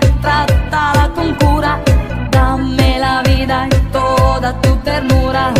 vida, trátala con cura, dame la vida y toda tu ternura.